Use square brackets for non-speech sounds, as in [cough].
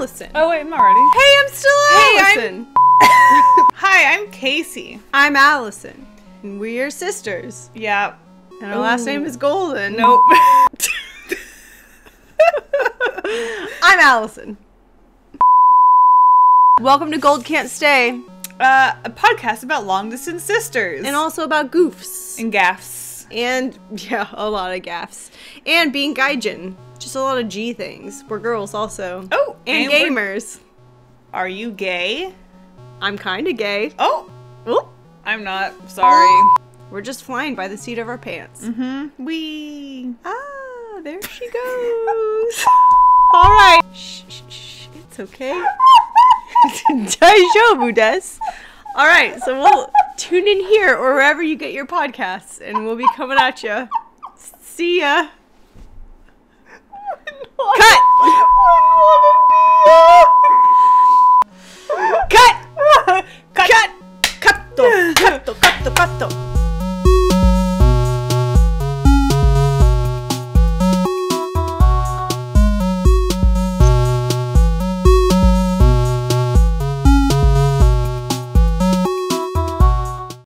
Allyson. Oh wait, I'm not ready. Hey, I'm still Hey, I'm- Allyson. [laughs] Hi, I'm Kasey. I'm Allyson. And we are sisters. Yeah. And our last name is Golden. Nope. [laughs] I'm Allyson. Welcome to Gold Can't Stay. uh, a podcast about long distance sisters And also about goofs. and gaffs. And, [laughs] yeah, a lot of gaffs. And being gaijin. Just a lot of G things. We're girls also. Oh, And, we're- gamers. Are you gay? I'm kinda gay. Oh, Oop. I'm not. Sorry. We're just flying by the seat of our pants. Mm-hmm. We. Ah, there she [laughs] goes. All right. Shh, shh, shh. It's okay. [laughs] Daijoubu desu. All right, so we'll tune in here or wherever you get your podcasts, and we'll be coming at you. See ya.